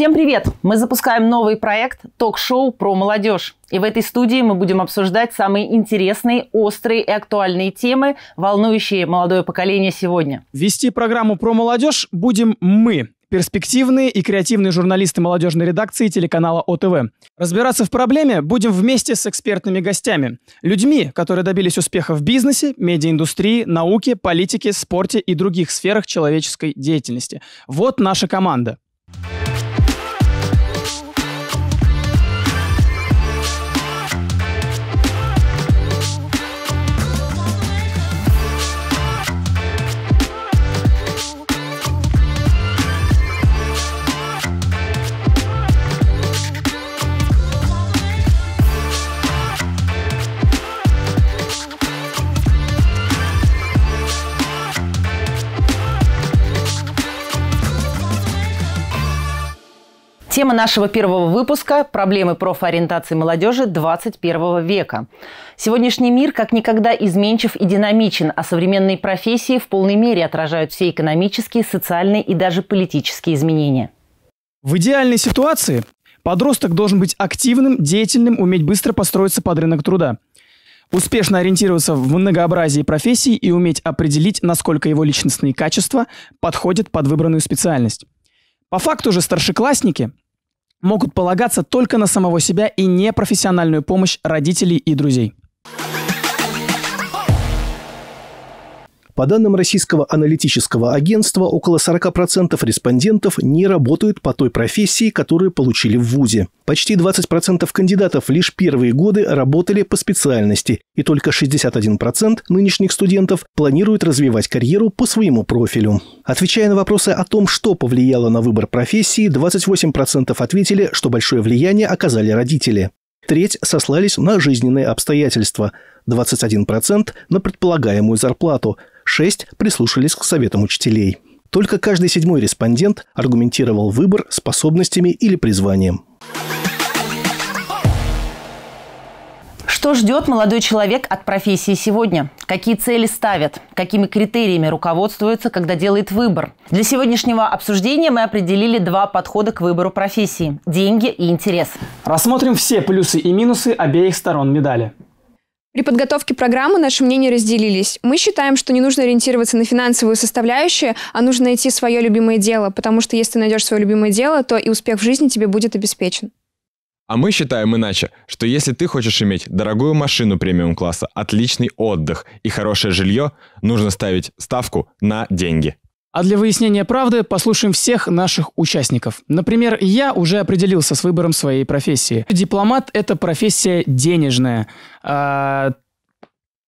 Всем привет! Мы запускаем новый проект «Ток-шоу про молодежь». И в этой студии мы будем обсуждать самые интересные, острые и актуальные темы, волнующие молодое поколение сегодня. Вести программу про молодежь будем мы, перспективные и креативные журналисты молодежной редакции телеканала ОТВ. Разбираться в проблеме будем вместе с экспертными гостями. Людьми, которые добились успеха в бизнесе, медиаиндустрии, науке, политике, спорте и других сферах человеческой деятельности. Вот наша команда. Тема нашего первого выпуска – проблемы профориентации молодежи 21 века. Сегодняшний мир как никогда изменчив и динамичен, а современные профессии в полной мере отражают все экономические, социальные и даже политические изменения. В идеальной ситуации подросток должен быть активным, деятельным, уметь быстро построиться под рынок труда. Успешно ориентироваться в многообразии профессий и уметь определить, насколько его личностные качества подходят под выбранную специальность. По факту же старшеклассники могут полагаться только на самого себя и непрофессиональную помощь родителей и друзей. По данным Российского аналитического агентства, около 40% респондентов не работают по той профессии, которую получили в ВУЗе. Почти 20% кандидатов лишь первые годы работали по специальности, и только 61% нынешних студентов планируют развивать карьеру по своему профилю. Отвечая на вопросы о том, что повлияло на выбор профессии, 28% ответили, что большое влияние оказали родители. Треть сослались на жизненные обстоятельства, 21% на предполагаемую зарплату, 6 прислушались к советам учителей. Только каждый седьмой респондент аргументировал выбор способностями или призванием. Что ждет молодой человек от профессии сегодня? Какие цели ставят? Какими критериями руководствуется, когда делает выбор? Для сегодняшнего обсуждения мы определили два подхода к выбору профессии – деньги и интерес. Рассмотрим все плюсы и минусы обеих сторон медали. При подготовке программы наши мнения разделились. Мы считаем, что не нужно ориентироваться на финансовую составляющую, а нужно найти свое любимое дело, потому что если ты найдешь свое любимое дело, то и успех в жизни тебе будет обеспечен. А мы считаем иначе, что если ты хочешь иметь дорогую машину премиум-класса, отличный отдых и хорошее жилье, нужно ставить ставку на деньги. А для выяснения правды послушаем всех наших участников. Например, я уже определился с выбором своей профессии. Дипломат – это профессия денежная. А,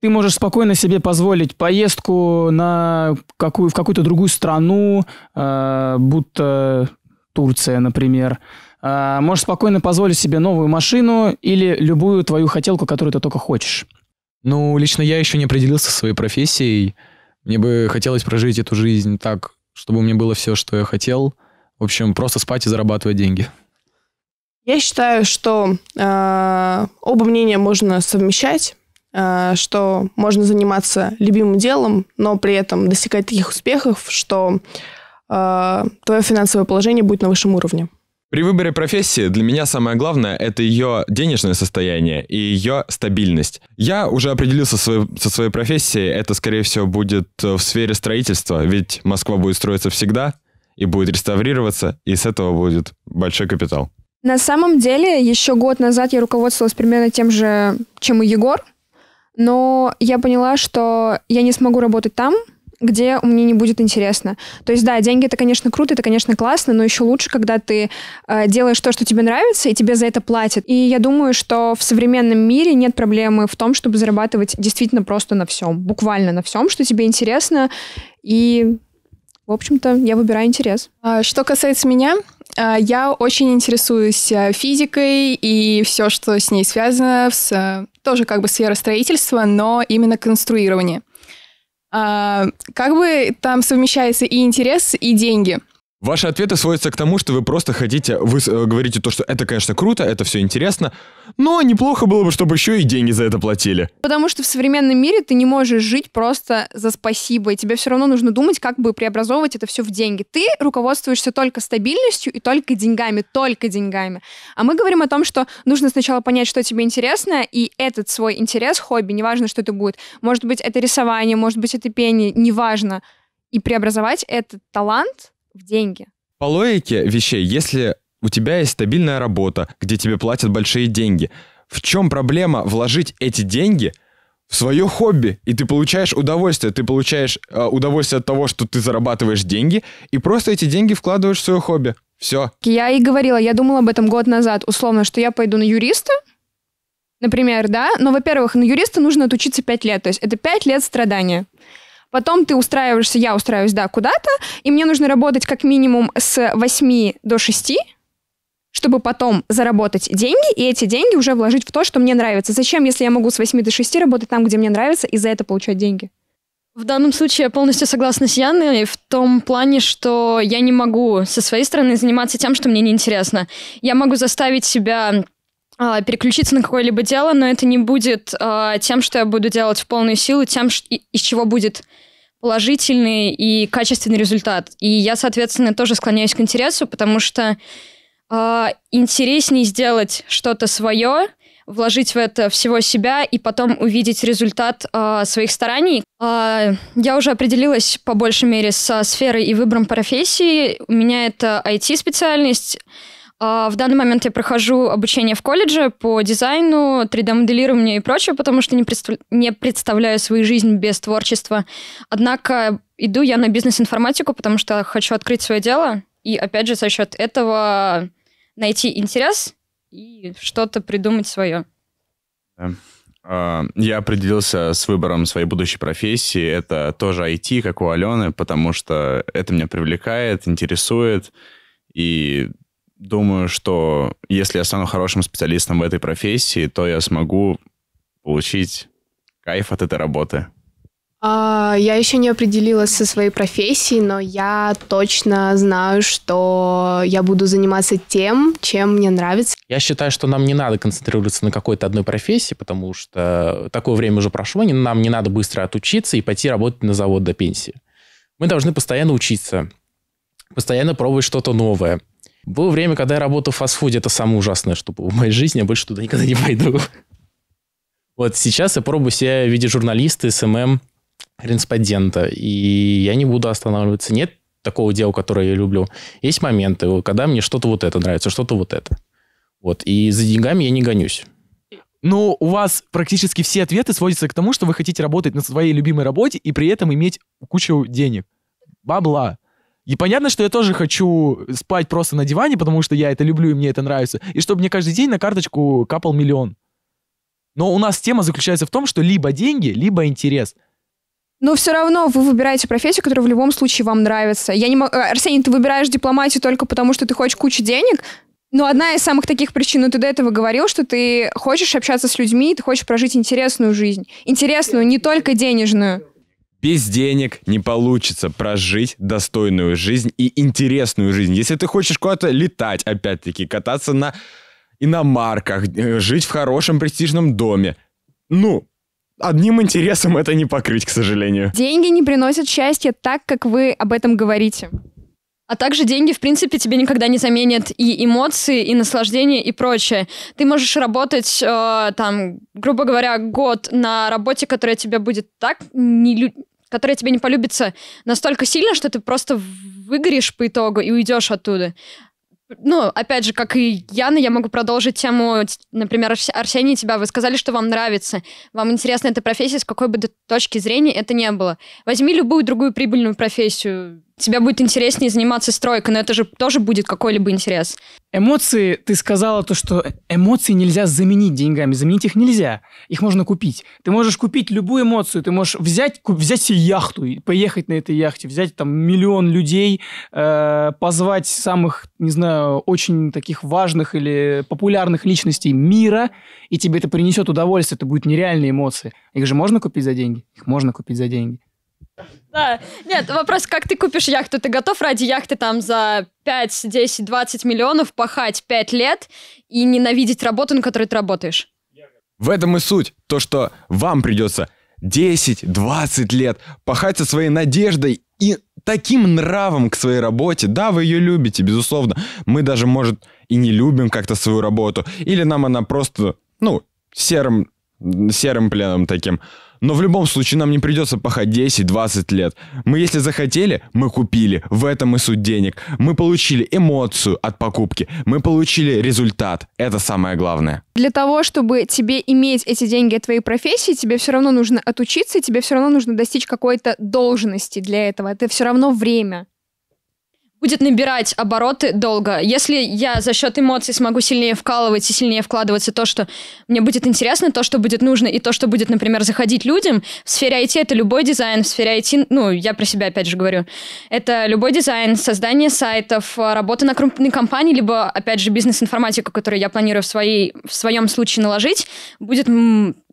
ты можешь спокойно себе позволить поездку на какую, в какую-то другую страну, а, будто Турция, например. А, можешь спокойно позволить себе новую машину или любую твою хотелку, которую ты только хочешь. Ну, лично я еще не определился со своей профессией. Мне бы хотелось прожить эту жизнь так, чтобы у меня было все, что я хотел. В общем, просто спать и зарабатывать деньги. Я считаю, что э, оба мнения можно совмещать, э, что можно заниматься любимым делом, но при этом достигать таких успехов, что э, твое финансовое положение будет на высшем уровне. При выборе профессии для меня самое главное – это ее денежное состояние и ее стабильность. Я уже определился со своей, со своей профессией. Это, скорее всего, будет в сфере строительства, ведь Москва будет строиться всегда и будет реставрироваться, и с этого будет большой капитал. На самом деле, еще год назад я руководствовалась примерно тем же, чем и Егор, но я поняла, что я не смогу работать там, где мне не будет интересно. То есть, да, деньги это, конечно, круто, это, конечно, классно, но еще лучше, когда ты э, делаешь то, что тебе нравится, и тебе за это платят. И я думаю, что в современном мире нет проблемы в том, чтобы зарабатывать действительно просто на всем, буквально на всем, что тебе интересно. И, в общем-то, я выбираю интерес. А, что касается меня, а, я очень интересуюсь э, физикой и все, что с ней связано, с, тоже как бы сфера строительства, но именно конструирование. А, как бы там совмещается и интерес, и деньги. Ваши ответы сводятся к тому, что вы просто хотите, вы э, говорите то, что это, конечно, круто, это все интересно, но неплохо было бы, чтобы еще и деньги за это платили. Потому что в современном мире ты не можешь жить просто за спасибо, и тебе все равно нужно думать, как бы преобразовывать это все в деньги. Ты руководствуешься только стабильностью и только деньгами, только деньгами. А мы говорим о том, что нужно сначала понять, что тебе интересно, и этот свой интерес, хобби, неважно, что это будет, может быть, это рисование, может быть, это пение, неважно, и преобразовать этот талант в деньги. По логике вещей, если у тебя есть стабильная работа, где тебе платят большие деньги, в чем проблема вложить эти деньги в свое хобби, и ты получаешь удовольствие, ты получаешь э, удовольствие от того, что ты зарабатываешь деньги, и просто эти деньги вкладываешь в свое хобби. Все. Я и говорила, я думала об этом год назад, условно, что я пойду на юриста, например, да, но, во-первых, на юриста нужно отучиться 5 лет, то есть это 5 лет страдания. Потом ты устраиваешься, я устраиваюсь, да, куда-то, и мне нужно работать как минимум с 8 до 6, чтобы потом заработать деньги, и эти деньги уже вложить в то, что мне нравится. Зачем, если я могу с 8 до 6 работать там, где мне нравится, и за это получать деньги? В данном случае я полностью согласна с Яной в том плане, что я не могу со своей стороны заниматься тем, что мне неинтересно. Я могу заставить себя переключиться на какое-либо дело, но это не будет а, тем, что я буду делать в полную силу, тем, из чего будет положительный и качественный результат. И я, соответственно, тоже склоняюсь к интересу, потому что э, интереснее сделать что-то свое, вложить в это всего себя и потом увидеть результат э, своих стараний. Э, я уже определилась по большей мере со сферой и выбором профессии. У меня это IT-специальность. А, в данный момент я прохожу обучение в колледже по дизайну, 3D-моделированию и прочее, потому что не, представ... не представляю свою жизнь без творчества. Однако иду я на бизнес-информатику, потому что хочу открыть свое дело, и опять же за счет этого найти интерес и что-то придумать свое. А, я определился с выбором своей будущей профессии. Это тоже IT, как у Алены, потому что это меня привлекает, интересует. И думаю, что если я стану хорошим специалистом в этой профессии, то я смогу получить кайф от этой работы. А, я еще не определилась со своей профессией, но я точно знаю, что я буду заниматься тем, чем мне нравится. Я считаю, что нам не надо концентрироваться на какой-то одной профессии, потому что такое время уже прошло, нам не надо быстро отучиться и пойти работать на завод до пенсии. Мы должны постоянно учиться, постоянно пробовать что-то новое. Было время, когда я работал в фастфуде, это самое ужасное, что было в моей жизни, я больше туда никогда не пойду. Вот сейчас я пробую себя в виде журналиста, SMM, корреспондента, и я не буду останавливаться. Нет такого дела, которое я люблю. Есть моменты, когда мне что-то вот это нравится, что-то вот это. Вот, и за деньгами я не гонюсь. Ну, у вас практически все ответы сводятся к тому, что вы хотите работать на своей любимой работе и при этом иметь кучу денег. Бабла. И понятно, что я тоже хочу спать просто на диване, потому что я это люблю и мне это нравится. И чтобы мне каждый день на карточку капал миллион. Но у нас тема заключается в том, что либо деньги, либо интерес. Но все равно вы выбираете профессию, которая в любом случае вам нравится. Я не могу... Э, Арсений, ты выбираешь дипломатию только потому, что ты хочешь кучу денег, но одна из самых таких причин, ну ты до этого говорил, что ты хочешь общаться с людьми, ты хочешь прожить интересную жизнь. Интересную, не только денежную. Без денег не получится прожить достойную жизнь и интересную жизнь. Если ты хочешь куда-то летать, опять-таки, кататься на иномарках, э, жить в хорошем престижном доме, ну, одним интересом это не покрыть, к сожалению. Деньги не приносят счастья так, как вы об этом говорите. А также деньги, в принципе, тебе никогда не заменят и эмоции, и наслаждение, и прочее. Ты можешь работать, э, там, грубо говоря, год на работе, которая тебе будет так не, которая тебе не полюбится настолько сильно, что ты просто выгоришь по итогу и уйдешь оттуда. Ну, опять же, как и Яна, я могу продолжить тему, например, Арсений, тебя, вы сказали, что вам нравится, вам интересна эта профессия, с какой бы точки зрения это не было. Возьми любую другую прибыльную профессию, тебе будет интереснее заниматься стройкой, но это же тоже будет какой-либо интерес. Эмоции, ты сказала то, что эмоции нельзя заменить деньгами. Заменить их нельзя. Их можно купить. Ты можешь купить любую эмоцию. Ты можешь взять, взять себе яхту поехать на этой яхте, взять там миллион людей, э, позвать самых, не знаю, очень таких важных или популярных личностей мира, и тебе это принесет удовольствие. Это будут нереальные эмоции. Их же можно купить за деньги? Их можно купить за деньги. Да, нет, вопрос, как ты купишь яхту? Ты готов ради яхты там за 5, 10, 20 миллионов пахать 5 лет и ненавидеть работу, на которой ты работаешь? В этом и суть. То, что вам придется 10-20 лет пахать со своей надеждой и таким нравом к своей работе. Да, вы ее любите, безусловно. Мы даже, может, и не любим как-то свою работу. Или нам она просто, ну, серым, серым пленом таким. Но в любом случае нам не придется пахать 10-20 лет. Мы, если захотели, мы купили. В этом и суть денег. Мы получили эмоцию от покупки. Мы получили результат. Это самое главное. Для того, чтобы тебе иметь эти деньги от твоей профессии, тебе все равно нужно отучиться, тебе все равно нужно достичь какой-то должности для этого. Это все равно время будет набирать обороты долго. Если я за счет эмоций смогу сильнее вкалывать и сильнее вкладываться то, что мне будет интересно, то, что будет нужно, и то, что будет, например, заходить людям, в сфере IT это любой дизайн, в сфере IT, ну, я про себя опять же говорю, это любой дизайн, создание сайтов, работа на крупной компании, либо, опять же, бизнес-информатику, которую я планирую в, своей, в своем случае наложить, будет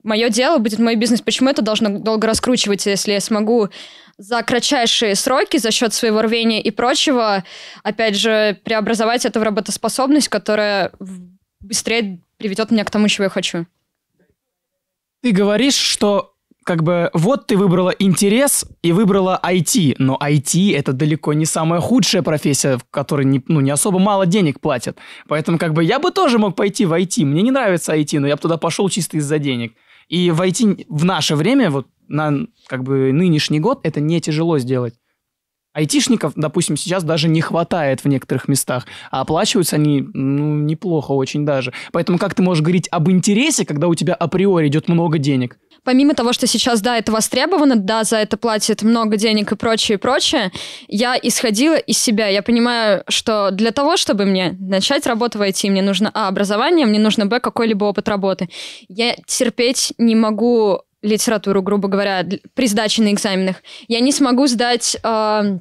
мое дело, будет мой бизнес. Почему это должно долго раскручиваться, если я смогу за кратчайшие сроки за счет своего рвения и прочего, опять же, преобразовать это в работоспособность, которая быстрее приведет меня к тому, чего я хочу. Ты говоришь, что как бы вот ты выбрала интерес и выбрала IT, но IT это далеко не самая худшая профессия, в которой не, ну, не особо мало денег платят. Поэтому как бы я бы тоже мог пойти в IT. Мне не нравится IT, но я бы туда пошел чисто из-за денег. И в IT в наше время, вот на как бы нынешний год это не тяжело сделать. Айтишников, допустим, сейчас даже не хватает в некоторых местах, а оплачиваются они ну, неплохо очень даже. Поэтому как ты можешь говорить об интересе, когда у тебя априори идет много денег? Помимо того, что сейчас, да, это востребовано, да, за это платят много денег и прочее, и прочее, я исходила из себя. Я понимаю, что для того, чтобы мне начать работать в IT, мне нужно, а, образование, мне нужно, б, какой-либо опыт работы. Я терпеть не могу литературу, грубо говоря, при сдаче на экзаменах, я не смогу сдать э,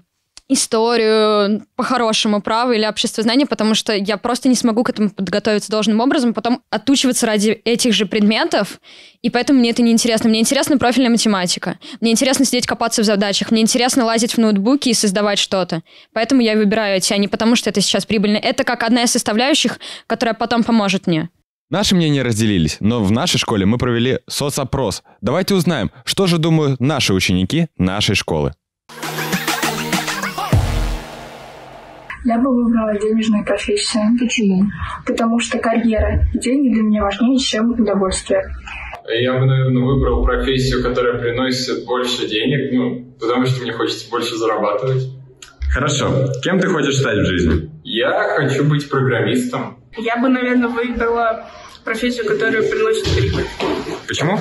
историю по-хорошему, право или обществознание, потому что я просто не смогу к этому подготовиться должным образом, потом отучиваться ради этих же предметов, и поэтому мне это не интересно. Мне интересна профильная математика, мне интересно сидеть копаться в задачах, мне интересно лазить в ноутбуке и создавать что-то. Поэтому я выбираю эти, а не потому что это сейчас прибыльно. Это как одна из составляющих, которая потом поможет мне. Наши мнения разделились, но в нашей школе мы провели соцопрос. Давайте узнаем, что же думают наши ученики нашей школы. Я бы выбрала денежную профессию. Почему? Потому что карьера и деньги для меня важнее, чем удовольствие. Я бы, наверное, выбрал профессию, которая приносит больше денег, ну, потому что мне хочется больше зарабатывать. Хорошо. Кем ты хочешь стать в жизни? Я хочу быть программистом. Я бы, наверное, выбрала профессию, которая приносит прибыль. Почему?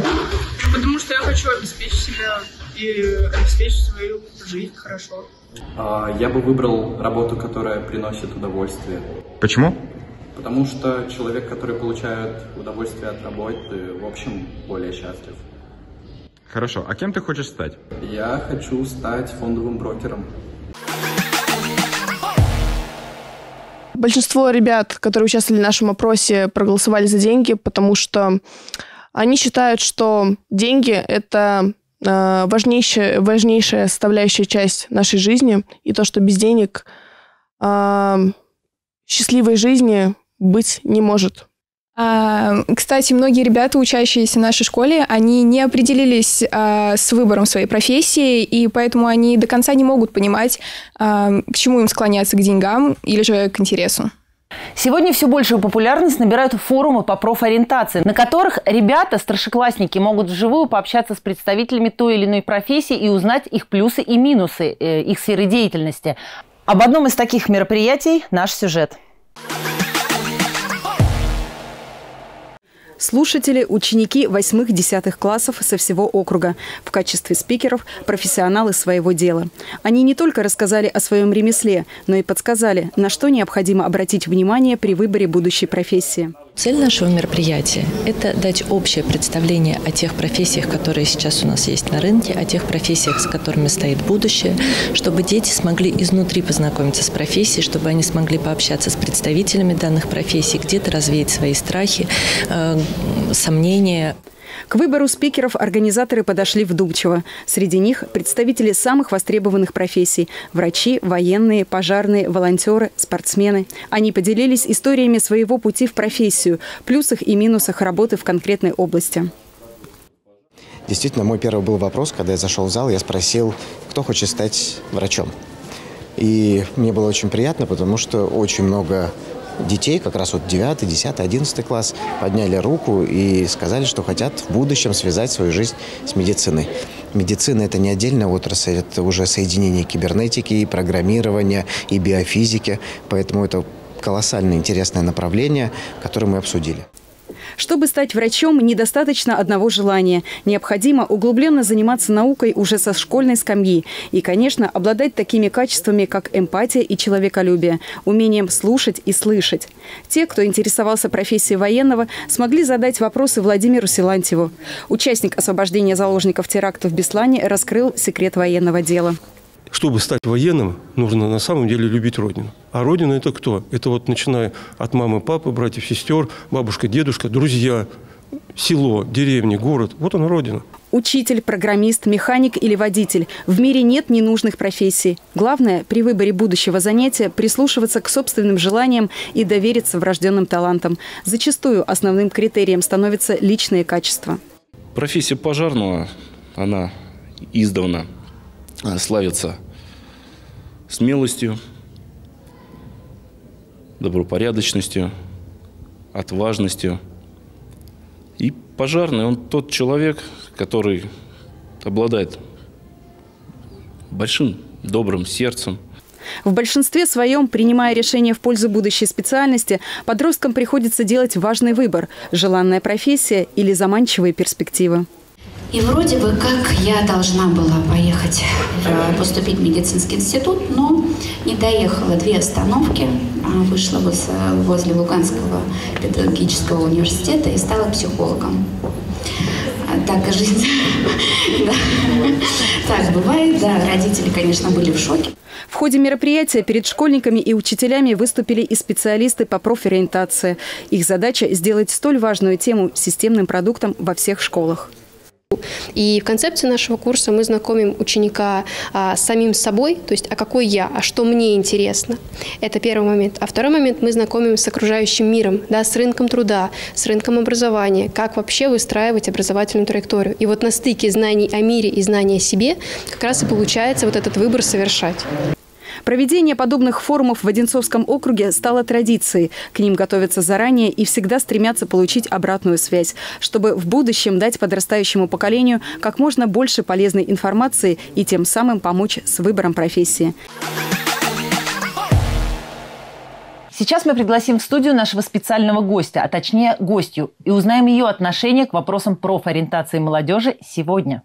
Потому что я хочу обеспечить себя и обеспечить свою жизнь хорошо. А, я бы выбрал работу, которая приносит удовольствие. Почему? Потому что человек, который получает удовольствие от работы, в общем, более счастлив. Хорошо. А кем ты хочешь стать? Я хочу стать фондовым брокером. Большинство ребят, которые участвовали в нашем опросе, проголосовали за деньги, потому что они считают, что деньги — это э, важнейшая, важнейшая составляющая часть нашей жизни, и то, что без денег э, счастливой жизни быть не может. А, кстати, многие ребята, учащиеся в нашей школе, они не определились а, с выбором своей профессии, и поэтому они до конца не могут понимать, а, к чему им склоняться, к деньгам или же к интересу. Сегодня все большую популярность набирают форумы по профориентации, на которых ребята, старшеклассники, могут вживую пообщаться с представителями той или иной профессии и узнать их плюсы и минусы э, их сферы деятельности. Об одном из таких мероприятий наш сюжет. Слушатели – ученики восьмых-десятых классов со всего округа. В качестве спикеров – профессионалы своего дела. Они не только рассказали о своем ремесле, но и подсказали, на что необходимо обратить внимание при выборе будущей профессии. Цель нашего мероприятия – это дать общее представление о тех профессиях, которые сейчас у нас есть на рынке, о тех профессиях, с которыми стоит будущее, чтобы дети смогли изнутри познакомиться с профессией, чтобы они смогли пообщаться с представителями данных профессий, где-то развеять свои страхи, э, сомнения. К выбору спикеров организаторы подошли вдумчиво. Среди них представители самых востребованных профессий – врачи, военные, пожарные, волонтеры, спортсмены. Они поделились историями своего пути в профессию, плюсах и минусах работы в конкретной области. Действительно, мой первый был вопрос, когда я зашел в зал, я спросил, кто хочет стать врачом. И мне было очень приятно, потому что очень много детей, как раз вот 9, 10, 11 класс, подняли руку и сказали, что хотят в будущем связать свою жизнь с медициной. Медицина – это не отдельная отрасль, это уже соединение кибернетики, и программирования, и биофизики. Поэтому это колоссально интересное направление, которое мы обсудили. Чтобы стать врачом, недостаточно одного желания. Необходимо углубленно заниматься наукой уже со школьной скамьи. И, конечно, обладать такими качествами, как эмпатия и человеколюбие, умением слушать и слышать. Те, кто интересовался профессией военного, смогли задать вопросы Владимиру Силантьеву. Участник освобождения заложников теракта в Беслане раскрыл секрет военного дела. Чтобы стать военным, нужно на самом деле любить Родину. А Родина – это кто? Это вот начиная от мамы, папы, братьев, сестер, бабушка, дедушка, друзья, село, деревня, город. Вот она Родина. Учитель, программист, механик или водитель. В мире нет ненужных профессий. Главное, при выборе будущего занятия прислушиваться к собственным желаниям и довериться врожденным талантам. Зачастую основным критерием становятся личные качества. Профессия пожарного, она издавна славится смелостью, добропорядочностью, отважностью. И пожарный, он тот человек, который обладает большим добрым сердцем. В большинстве своем, принимая решение в пользу будущей специальности, подросткам приходится делать важный выбор – желанная профессия или заманчивые перспективы. И вроде бы как я должна была поехать поступить в медицинский институт, но не доехала две остановки, а вышла возле Луганского педагогического университета и стала психологом. А так жизнь. Так бывает, да. Родители, конечно, были в шоке. В ходе мероприятия перед школьниками и учителями выступили и специалисты по профориентации. Их задача – сделать столь важную тему системным продуктом во всех школах. И в концепции нашего курса мы знакомим ученика а, с самим собой, то есть а какой я, а что мне интересно. Это первый момент. А второй момент мы знакомим с окружающим миром, да, с рынком труда, с рынком образования, как вообще выстраивать образовательную траекторию. И вот на стыке знаний о мире и знаний о себе как раз и получается вот этот выбор совершать. Проведение подобных форумов в Одинцовском округе стало традицией. К ним готовятся заранее и всегда стремятся получить обратную связь, чтобы в будущем дать подрастающему поколению как можно больше полезной информации и тем самым помочь с выбором профессии. Сейчас мы пригласим в студию нашего специального гостя, а точнее гостью, и узнаем ее отношение к вопросам профориентации молодежи сегодня.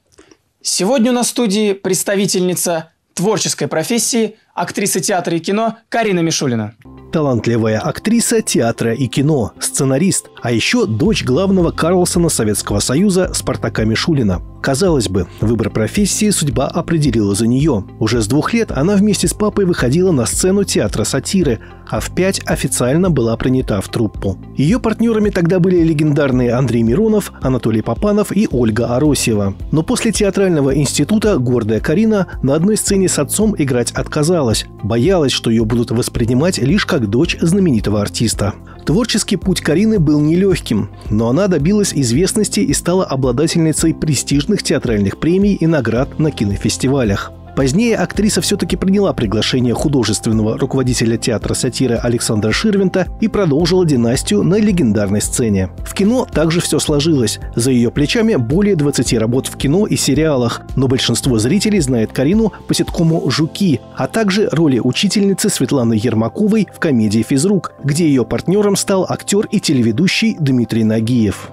Сегодня у нас в студии представительница творческой профессии актриса театра и кино Карина Мишулина. Талантливая актриса театра и кино, сценарист, а еще дочь главного Карлсона Советского Союза Спартака Мишулина. Казалось бы, выбор профессии судьба определила за нее. Уже с двух лет она вместе с папой выходила на сцену театра сатиры, а в пять официально была принята в труппу. Ее партнерами тогда были легендарные Андрей Миронов, Анатолий Попанов и Ольга Аросьева. Но после театрального института гордая Карина на одной сцене с отцом играть отказалась. Боялась, что ее будут воспринимать лишь как дочь знаменитого артиста. Творческий путь Карины был нелегким, но она добилась известности и стала обладательницей престижных театральных премий и наград на кинофестивалях. Позднее актриса все-таки приняла приглашение художественного руководителя театра сатиры Александра Ширвинта и продолжила династию на легендарной сцене. В кино также все сложилось. За ее плечами более 20 работ в кино и сериалах, но большинство зрителей знает Карину по ситкому «Жуки», а также роли учительницы Светланы Ермаковой в комедии «Физрук», где ее партнером стал актер и телеведущий Дмитрий Нагиев.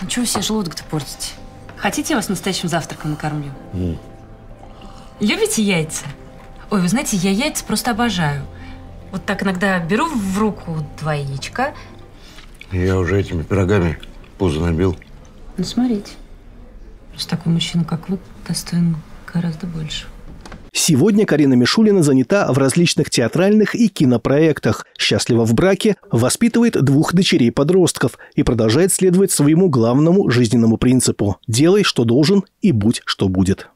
Ну чего себе желудок-то портите? Хотите, я вас настоящим завтраком накормлю? Mm. Любите яйца? Ой, вы знаете, я яйца просто обожаю. Вот так иногда беру в руку два яичка. Я уже этими пирогами пузо набил. Ну, смотрите. Просто такой мужчина, как вы, достоин гораздо больше. Сегодня Карина Мишулина занята в различных театральных и кинопроектах, счастлива в браке, воспитывает двух дочерей-подростков и продолжает следовать своему главному жизненному принципу – делай, что должен, и будь, что будет.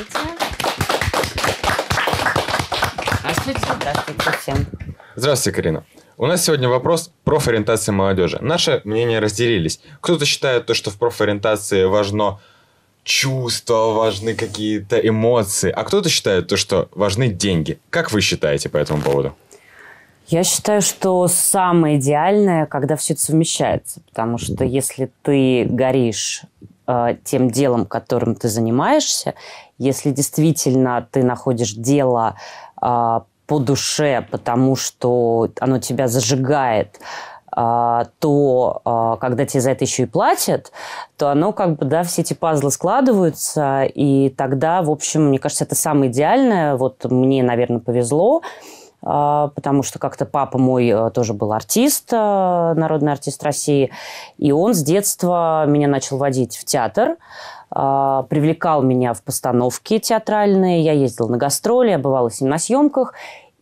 Здравствуйте. Здравствуйте, здравствуйте всем. Здравствуйте, Карина. У нас сегодня вопрос профориентации молодежи. Наши мнения разделились. Кто-то считает то, что в профориентации важно чувства, важны какие-то эмоции, а кто-то считает то, что важны деньги. Как вы считаете по этому поводу? Я считаю, что самое идеальное, когда все это совмещается. Потому что если ты горишь э, тем делом, которым ты занимаешься, если действительно ты находишь дело э, по душе, потому что оно тебя зажигает, а, то а, когда тебе за это еще и платят, то оно как бы, да, все эти пазлы складываются, и тогда, в общем, мне кажется, это самое идеальное. Вот мне, наверное, повезло, потому что как-то папа мой тоже был артист, народный артист России, и он с детства меня начал водить в театр, привлекал меня в постановки театральные, я ездила на гастроли, я бывала с ним на съемках,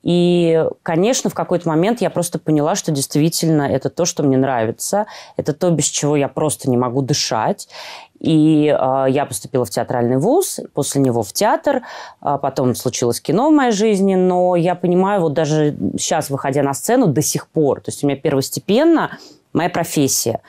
и, конечно, в какой-то момент я просто поняла, что действительно это то, что мне нравится, это то, без чего я просто не могу дышать. И э, я поступила в театральный вуз, после него в театр, а потом случилось кино в моей жизни, но я понимаю, вот даже сейчас, выходя на сцену, до сих пор, то есть у меня первостепенно моя профессия.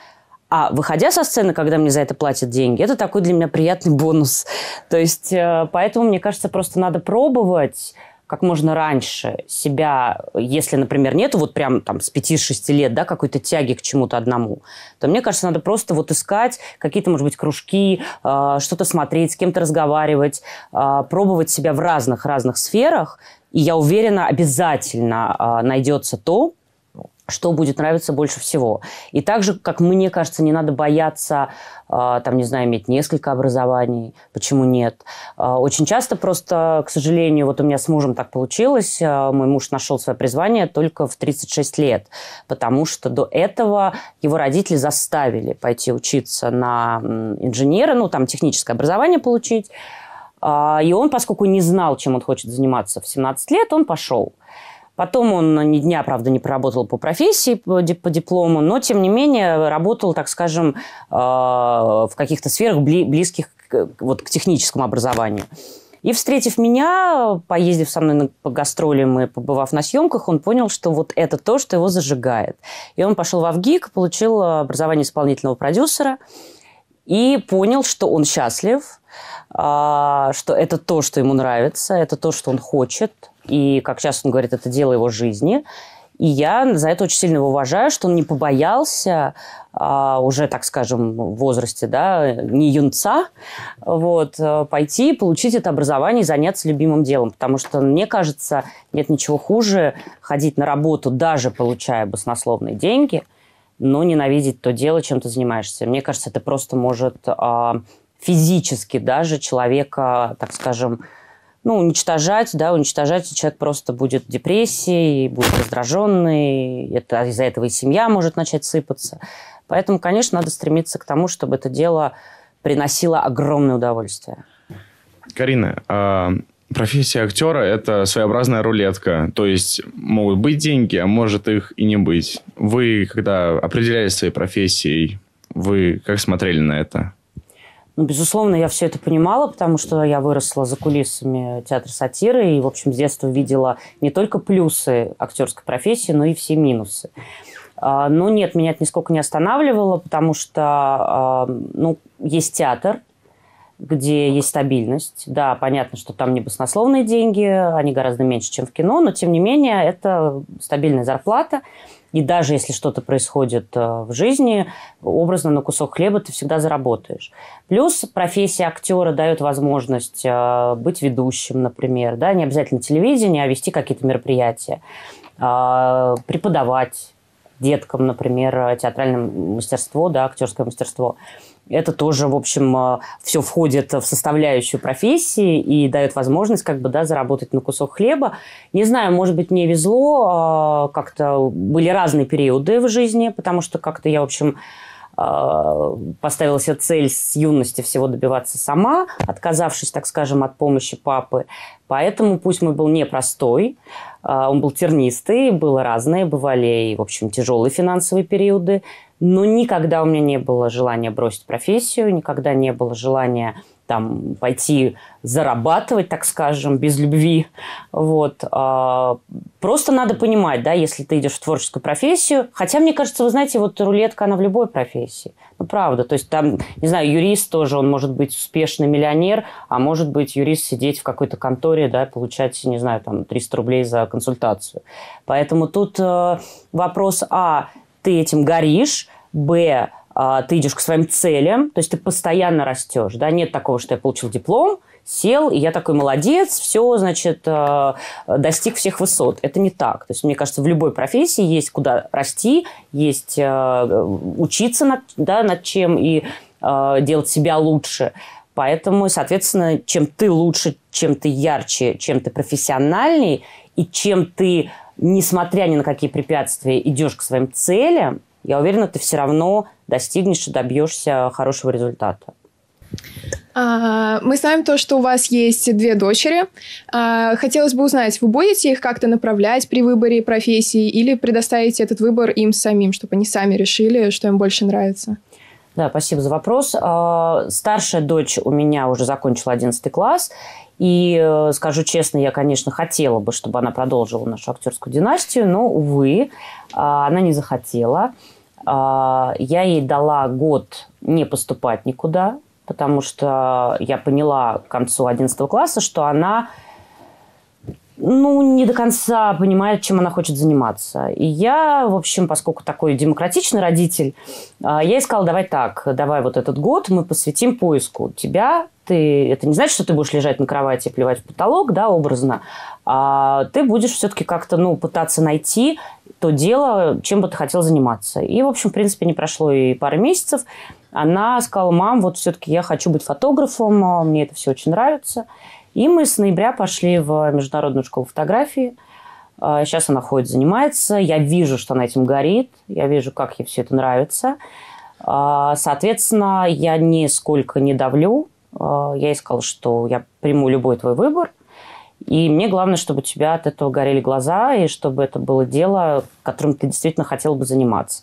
А выходя со сцены, когда мне за это платят деньги, это такой для меня приятный бонус. То есть, э, поэтому, мне кажется, просто надо пробовать, как можно раньше себя, если, например, нету вот прям там с 5-6 лет, да, какой-то тяги к чему-то одному, то мне кажется, надо просто вот искать какие-то, может быть, кружки, э, что-то смотреть, с кем-то разговаривать, э, пробовать себя в разных-разных сферах, и я уверена, обязательно э, найдется то, что будет нравиться больше всего. И также, как мне кажется, не надо бояться, э, там, не знаю, иметь несколько образований. Почему нет? Э, очень часто просто, к сожалению, вот у меня с мужем так получилось, э, мой муж нашел свое призвание только в 36 лет, потому что до этого его родители заставили пойти учиться на инженера, ну, там, техническое образование получить. И он, поскольку не знал, чем он хочет заниматься в 17 лет, он пошел. Потом он ни дня, правда, не проработал по профессии, по, диплому, но, тем не менее, работал, так скажем, э, в каких-то сферах близких вот, к техническому образованию. И, встретив меня, поездив со мной по гастролям и побывав на съемках, он понял, что вот это то, что его зажигает. И он пошел в Авгик, получил образование исполнительного продюсера и понял, что он счастлив, что это то, что ему нравится, это то, что он хочет, и, как сейчас он говорит, это дело его жизни. И я за это очень сильно его уважаю, что он не побоялся а, уже, так скажем, в возрасте, да, не юнца, вот, а, пойти, получить это образование и заняться любимым делом. Потому что, мне кажется, нет ничего хуже ходить на работу, даже получая баснословные деньги, но ненавидеть то дело, чем ты занимаешься. Мне кажется, это просто может а, физически даже человека, так скажем, ну, уничтожать, да, уничтожать, и человек просто будет в депрессии, будет раздраженный, это, из-за этого и семья может начать сыпаться. Поэтому, конечно, надо стремиться к тому, чтобы это дело приносило огромное удовольствие. Карина, а профессия актера – это своеобразная рулетка. То есть могут быть деньги, а может их и не быть. Вы, когда определялись своей профессией, вы как смотрели на это? Ну, безусловно, я все это понимала, потому что я выросла за кулисами театра сатиры и, в общем, с детства видела не только плюсы актерской профессии, но и все минусы. А, но нет, меня это нисколько не останавливало, потому что а, ну, есть театр, где есть стабильность. Да, понятно, что там не баснословные деньги, они гораздо меньше, чем в кино, но тем не менее это стабильная зарплата. И даже если что-то происходит э, в жизни, образно на кусок хлеба ты всегда заработаешь. Плюс профессия актера дает возможность э, быть ведущим, например, да, не обязательно телевидение, а вести какие-то мероприятия, э, преподавать деткам, например, театральное мастерство, да, актерское мастерство. Это тоже, в общем, э, все входит в составляющую профессии и дает возможность как бы, да, заработать на кусок хлеба. Не знаю, может быть, мне везло, э, как-то были разные периоды в жизни, потому что как-то я, в общем, э, поставила себе цель с юности всего добиваться сама, отказавшись, так скажем, от помощи папы. Поэтому пусть мой был непростой, он был тернистый, было разное, бывали и, в общем, тяжелые финансовые периоды, но никогда у меня не было желания бросить профессию, никогда не было желания там пойти зарабатывать, так скажем, без любви. Вот. А, просто надо понимать, да, если ты идешь в творческую профессию. Хотя, мне кажется, вы знаете, вот рулетка, она в любой профессии. Ну, правда. То есть там, не знаю, юрист тоже, он может быть успешный миллионер, а может быть юрист сидеть в какой-то конторе, да, получать, не знаю, там 300 рублей за консультацию. Поэтому тут э, вопрос, а, ты этим горишь, б, а, ты идешь к своим целям, то есть ты постоянно растешь, да, нет такого, что я получил диплом, сел, и я такой молодец, все, значит, а, достиг всех высот. Это не так. То есть, мне кажется, в любой профессии есть куда расти, есть а, учиться над, да, над чем и делать себя лучше. Поэтому, соответственно, чем ты лучше, чем ты ярче, чем ты профессиональней, и чем ты, несмотря ни на какие препятствия, идешь к своим целям, я уверена, ты все равно достигнешь и добьешься хорошего результата. А, мы знаем то, что у вас есть две дочери. А, хотелось бы узнать, вы будете их как-то направлять при выборе профессии или предоставите этот выбор им самим, чтобы они сами решили, что им больше нравится? Да, спасибо за вопрос. А, старшая дочь у меня уже закончила 11 класс, и, э, скажу честно, я, конечно, хотела бы, чтобы она продолжила нашу актерскую династию, но, увы, она не захотела. Я ей дала год не поступать никуда, потому что я поняла к концу 11 класса, что она ну, не до конца понимает, чем она хочет заниматься. И я, в общем, поскольку такой демократичный родитель, а, я ей сказала, давай так, давай вот этот год мы посвятим поиску тебя. Ты, это не значит, что ты будешь лежать на кровати и плевать в потолок, да, образно, а ты будешь все-таки как-то, ну, пытаться найти то дело, чем бы ты хотел заниматься. И, в общем, в принципе, не прошло и пары месяцев. Она сказала, мам, вот все-таки я хочу быть фотографом, а, мне это все очень нравится. И мы с ноября пошли в Международную школу фотографии. Сейчас а, она ходит, занимается. Я вижу, что она этим горит. Я вижу, как ей все это нравится. А, соответственно, я нисколько не давлю. А, я ей сказала, что я приму любой твой выбор. И мне главное, чтобы у тебя от этого горели глаза, и чтобы это было дело, которым ты действительно хотел бы заниматься.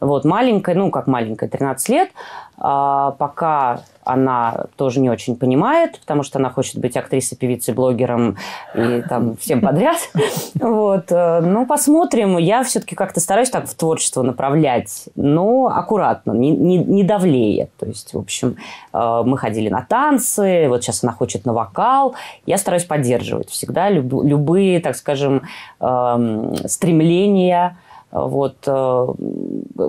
Вот, маленькая, ну, как маленькая, 13 лет, пока она тоже не очень понимает, потому что она хочет быть актрисой, певицей, блогером и там всем подряд. Вот. Э, ну, посмотрим. Я все-таки как-то стараюсь так в творчество направлять, но аккуратно, не, не, не давлея. То есть, в общем, э, мы ходили на танцы, вот сейчас она хочет на вокал. Я стараюсь поддерживать всегда люб, любые, так скажем, эм, стремления вот, э,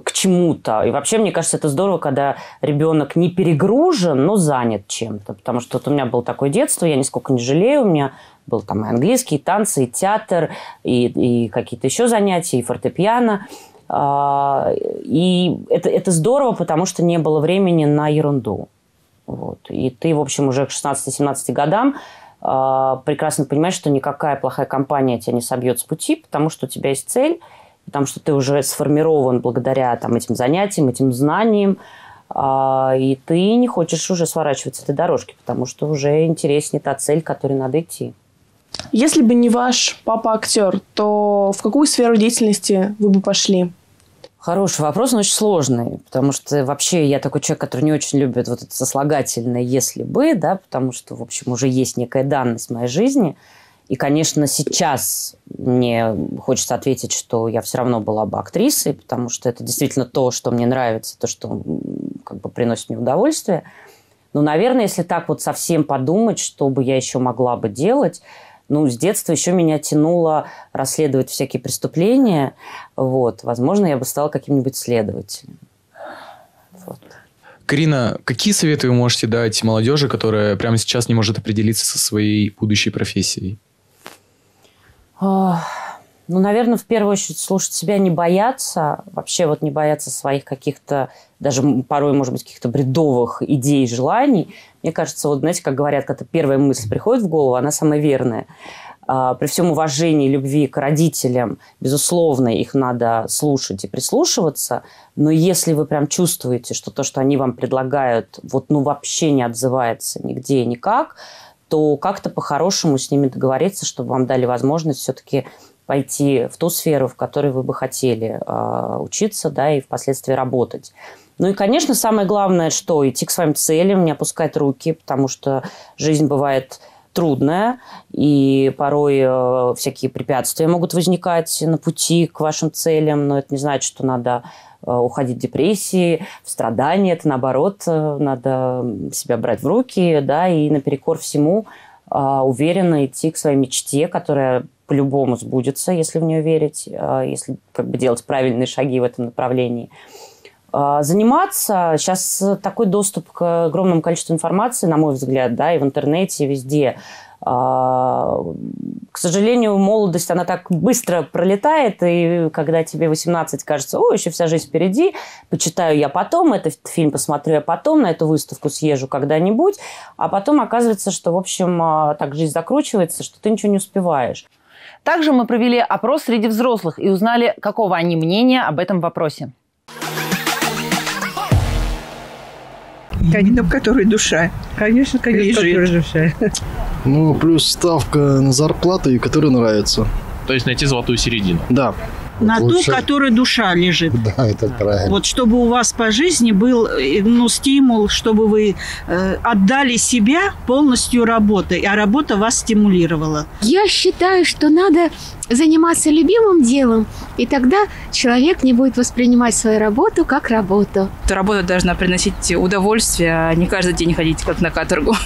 к чему-то. И вообще, мне кажется, это здорово, когда ребенок не перегружен, но занят чем-то. Потому что вот у меня было такое детство, я нисколько не жалею, у меня был там и английский, и танцы, и театр, и, и какие-то еще занятия, и фортепиано. А, и это, это здорово, потому что не было времени на ерунду. Вот. И ты, в общем, уже к 16-17 годам а, прекрасно понимаешь, что никакая плохая компания тебя не собьет с пути, потому что у тебя есть цель – потому что ты уже сформирован благодаря там, этим занятиям, этим знаниям, а, и ты не хочешь уже сворачивать с этой дорожки, потому что уже интереснее та цель, к которой надо идти. Если бы не ваш папа актер, то в какую сферу деятельности вы бы пошли? Хороший вопрос, но очень сложный, потому что вообще я такой человек, который не очень любит вот это сослагательное «если бы», да, потому что, в общем, уже есть некая данность в моей жизни – и, конечно, сейчас мне хочется ответить, что я все равно была бы актрисой, потому что это действительно то, что мне нравится, то, что как бы приносит мне удовольствие. Но, наверное, если так вот совсем подумать, что бы я еще могла бы делать, ну, с детства еще меня тянуло расследовать всякие преступления. Вот. Возможно, я бы стала каким-нибудь следователем. Вот. Карина, какие советы вы можете дать молодежи, которая прямо сейчас не может определиться со своей будущей профессией? Ну, наверное, в первую очередь слушать себя, не бояться, вообще вот не бояться своих каких-то, даже порой, может быть, каких-то бредовых идей, желаний. Мне кажется, вот знаете, как говорят, когда первая мысль приходит в голову, она самая верная. а, при всем уважении любви к родителям, безусловно, их надо слушать и прислушиваться, но если вы прям чувствуете, что то, что они вам предлагают, вот ну вообще не отзывается нигде и никак, то как-то по-хорошему с ними договориться, чтобы вам дали возможность все-таки пойти в ту сферу, в которой вы бы хотели э, учиться, да, и впоследствии работать. Ну и, конечно, самое главное, что идти к своим целям, не опускать руки, потому что жизнь бывает трудная, и порой э, всякие препятствия могут возникать на пути к вашим целям, но это не значит, что надо уходить в депрессии, в страдания, это наоборот, э, надо себя брать в руки, да, и наперекор всему э, уверенно идти к своей мечте, которая по-любому сбудется, если в нее верить, э, если как бы делать правильные шаги в этом направлении. А, заниматься. Сейчас такой доступ к огромному количеству информации, на мой взгляд, да, и в интернете, и везде. А, к сожалению, молодость, она так быстро пролетает, и когда тебе 18, кажется, о, еще вся жизнь впереди, почитаю я потом, этот фильм посмотрю я потом, на эту выставку съезжу когда-нибудь, а потом оказывается, что, в общем, а, так жизнь закручивается, что ты ничего не успеваешь. Также мы провели опрос среди взрослых и узнали, какого они мнения об этом вопросе. Конечно, в которой душа. Конечно, конечно, в которой душа. Ну, плюс ставка на зарплату, и которая нравится. То есть найти золотую середину. Да. На Лучше... ту, которой душа лежит. Да, это правильно. Вот чтобы у вас по жизни был э, ну, стимул, чтобы вы э, отдали себя полностью работой, а работа вас стимулировала. Я считаю, что надо заниматься любимым делом, и тогда человек не будет воспринимать свою работу как работу. Эта работа должна приносить удовольствие, а не каждый день ходить как на каторгу.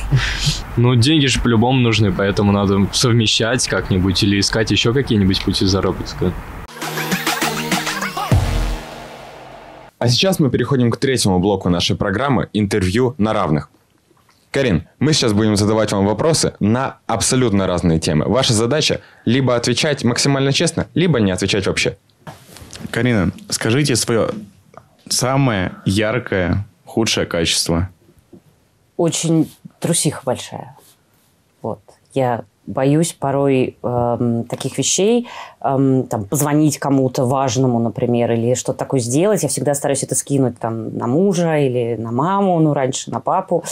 Ну, деньги же по-любому нужны, поэтому надо совмещать как-нибудь или искать еще какие-нибудь пути заработка. А сейчас мы переходим к третьему блоку нашей программы «Интервью на равных». Карин, мы сейчас будем задавать вам вопросы на абсолютно разные темы. Ваша задача либо отвечать максимально честно, либо не отвечать вообще. Карина, скажите свое самое яркое, худшее качество. Очень трусиха большая. Вот. Я боюсь порой э, таких вещей, э, там, позвонить кому-то важному, например, или что-то такое сделать. Я всегда стараюсь это скинуть там, на мужа или на маму, ну, раньше на папу.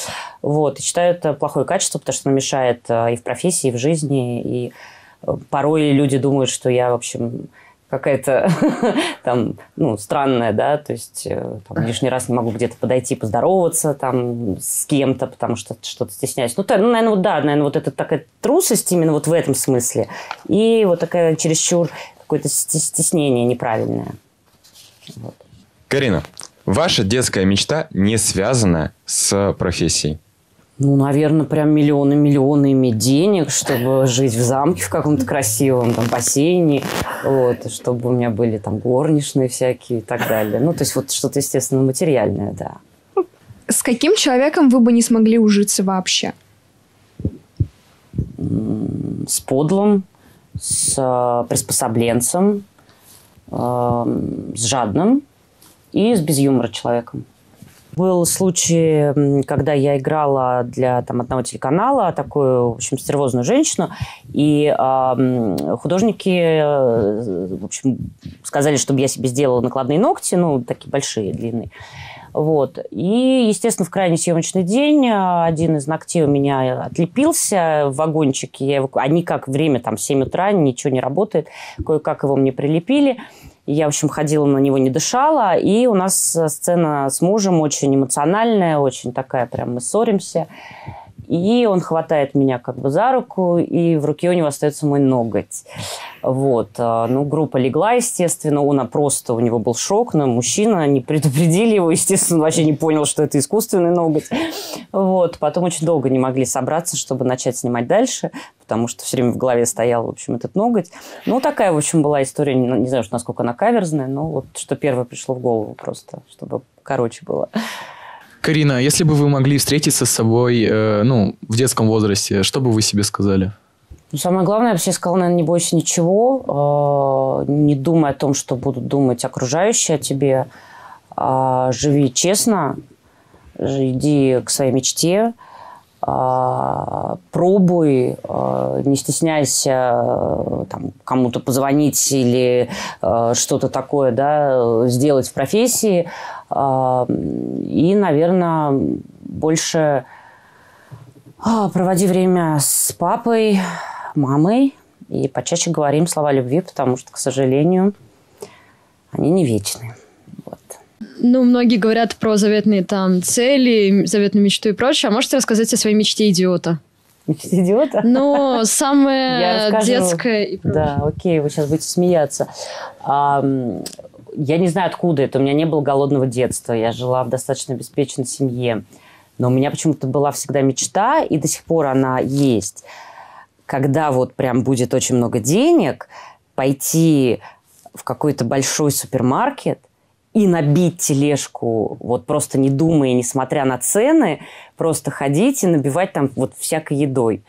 Вот. И считаю это плохое качество, потому что оно мешает э, и в профессии, и в жизни. И э, порой люди думают, что я, в общем, какая-то там, ну, странная, да, то есть э, там, лишний раз не могу где-то подойти, поздороваться там с кем-то, потому что что-то стесняюсь. Ну, то, ну, наверное, вот да, наверное, вот это такая трусость именно вот в этом смысле. И вот такая чересчур какое-то стеснение неправильное. Вот. Карина, ваша детская мечта не связана с профессией? Ну, наверное, прям миллионы-миллионы иметь денег, чтобы жить в замке в каком-то красивом там бассейне, вот, чтобы у меня были там горничные всякие и так далее. Ну, то есть вот что-то, естественно, материальное, да. С каким человеком вы бы не смогли ужиться вообще? С подлым, с э, приспособленцем, с жадным и с без юмора человеком. Был случай, когда я играла для там, одного телеканала такую, в общем, стервозную женщину, и э, художники, э, в общем, сказали, чтобы я себе сделала накладные ногти, ну, такие большие, длинные. Вот. И, естественно, в крайний съемочный день а, один из ногтей у меня отлепился в вагончике. Я его... Они как время, там, 7 утра, ничего не работает. Кое-как его мне прилепили. Я, в общем, ходила на него, не дышала. И у нас сцена с мужем очень эмоциональная, очень такая, прям мы ссоримся. И он хватает меня как бы за руку, и в руке у него остается мой ноготь. Вот. А, ну, группа легла, естественно, он просто, у него был шок, но мужчина, не предупредили его, естественно, вообще не понял, что это искусственный ноготь. Вот. Потом очень долго не могли собраться, чтобы начать снимать дальше, потому что все время в голове стоял, в общем, этот ноготь. Ну, такая, в общем, была история, не, не знаю, насколько она каверзная, но вот что первое пришло в голову просто, чтобы короче было. Карина, если бы вы могли встретиться с собой, э, ну, в детском возрасте, что бы вы себе сказали? Ну, самое главное, я вообще сказала, наверное, не бойся ничего, э, не думай о том, что будут думать окружающие о тебе, э, живи честно, иди к своей мечте, а, пробуй, а, не стесняйся там, кому-то позвонить или что-то такое да, сделать в профессии. И, наверное, больше проводи время с папой, мамой и почаще говорим слова любви, потому что, к сожалению, они не вечны. Ну, многие говорят про заветные там цели, заветную мечту и прочее. А можете рассказать о своей мечте идиота? Мечте идиота? Ну, самое детское и прочее. Да, окей, вы сейчас будете смеяться. А, я не знаю, откуда это. У меня не было голодного детства. Я жила в достаточно обеспеченной семье. Но у меня почему-то была всегда мечта, и до сих пор она есть. Когда вот прям будет очень много денег, пойти в какой-то большой супермаркет – и набить тележку, вот просто не думая, несмотря на цены, просто ходить и набивать там вот всякой едой.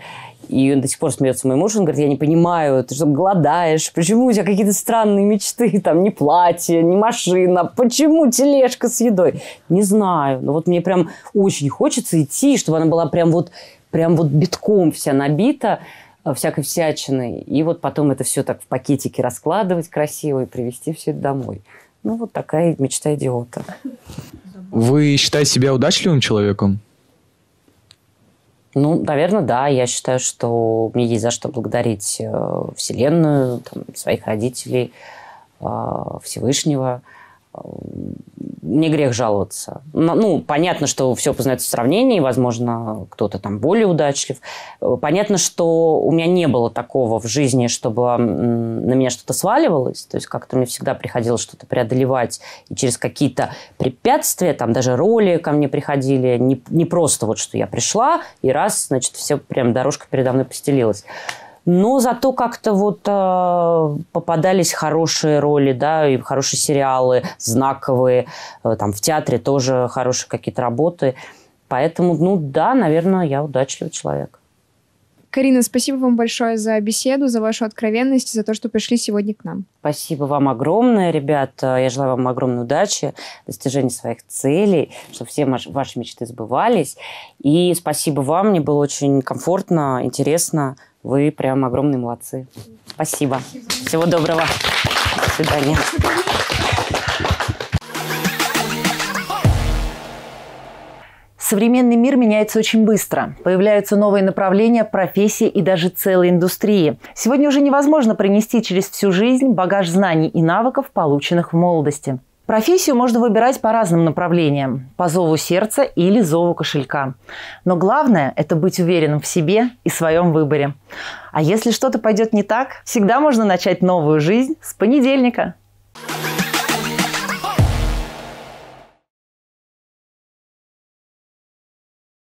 И он до сих пор смеется мой муж, он говорит, я не понимаю, ты что, голодаешь? Почему у тебя какие-то странные мечты? Там не платье, не машина. Почему тележка с едой? Не знаю. Но вот мне прям очень хочется идти, чтобы она была прям вот, прям вот битком вся набита э, всякой всячиной. И вот потом это все так в пакетике раскладывать красиво и привезти все это домой. Ну, вот такая мечта идиота. Вы считаете себя удачливым человеком? Ну, наверное, да. Я считаю, что мне есть за что благодарить э, Вселенную, там, своих родителей, э, Всевышнего не грех жаловаться. Ну, понятно, что все познается в сравнении, возможно, кто-то там более удачлив. Понятно, что у меня не было такого в жизни, чтобы на меня что-то сваливалось. То есть как-то мне всегда приходилось что-то преодолевать. И через какие-то препятствия, там даже роли ко мне приходили. Не, не просто вот, что я пришла, и раз, значит, все прям дорожка передо мной постелилась. Но зато как-то вот э, попадались хорошие роли, да, и хорошие сериалы, знаковые. Э, там в театре тоже хорошие какие-то работы. Поэтому, ну да, наверное, я удачливый человек. Карина, спасибо вам большое за беседу, за вашу откровенность, за то, что пришли сегодня к нам. Спасибо вам огромное, ребята. Я желаю вам огромной удачи, достижения своих целей, чтобы все ваши мечты сбывались. И спасибо вам, мне было очень комфортно, интересно. Вы прям огромные молодцы. Спасибо. Всего доброго. До свидания. Современный мир меняется очень быстро. Появляются новые направления, профессии и даже целые индустрии. Сегодня уже невозможно принести через всю жизнь багаж знаний и навыков, полученных в молодости. Профессию можно выбирать по разным направлениям – по зову сердца или зову кошелька. Но главное – это быть уверенным в себе и своем выборе. А если что-то пойдет не так, всегда можно начать новую жизнь с понедельника –